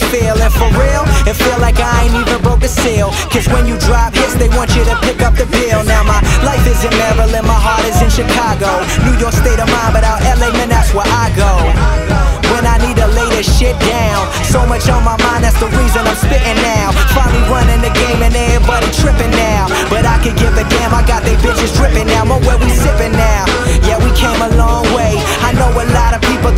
feel. And for real, it feel like I ain't even broke a seal. Cause when you drop hits, they want you to pick up the bill. Now my life is in Maryland, my heart is in Chicago. New York state of mind, but out LA, man, that's where I go. When I need to lay this shit down. So much on my mind, that's the reason I'm spitting now. Finally running the game and everybody tripping now. But I could give a damn, I got they bitches dripping now. More where we sipping now. Yeah, we came a long way. I know a lot of people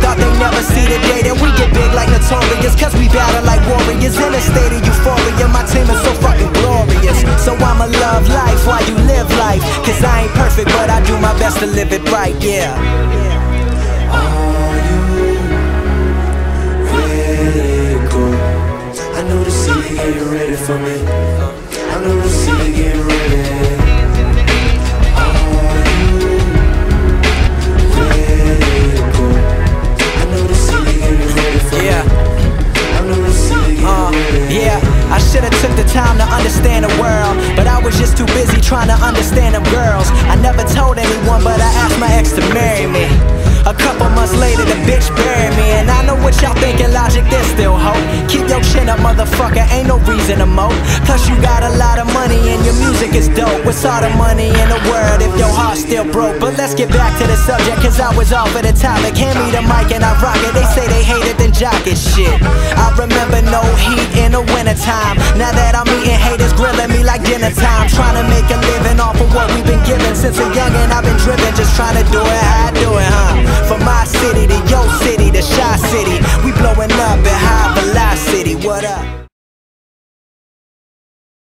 live life. Cause I ain't perfect, but I do my best to live it right, yeah. Are you ready to go? I know the city getting ready for me. I know the city getting ready. Are you ready to go? I know the city getting ready for me. Yeah. I know the city getting uh, ready. yeah, I should've took the time to understand the world was just too busy trying to understand them girls. I never told ain't no reason to mope Plus you got a lot of money and your music is dope. What's all the money in the world if your heart's still broke? But let's get back to the subject, cause I was off of the topic. Hand me the mic and I rock it, they say they hate it, then jock it, shit I remember no heat in the wintertime. Now that I'm eating haters grilling me like dinner time. Trying to make a living off of what we've been given Since a youngin' I've been driven, just trying to do it how I do it, huh? From my city to your